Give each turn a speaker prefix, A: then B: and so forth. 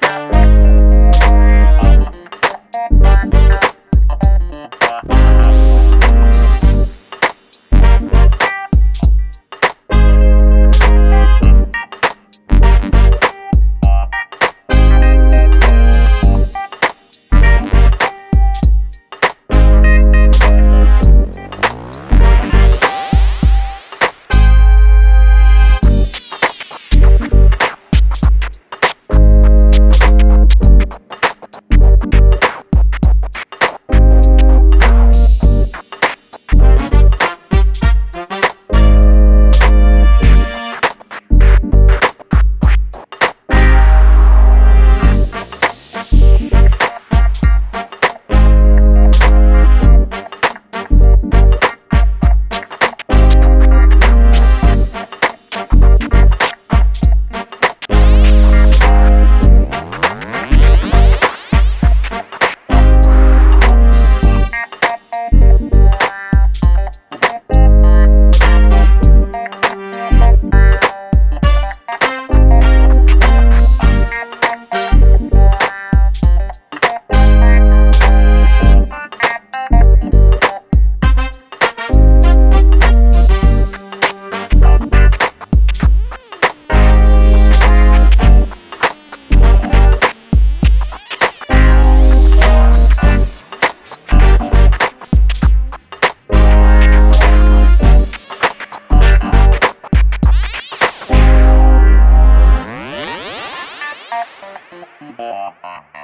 A: Bye. Música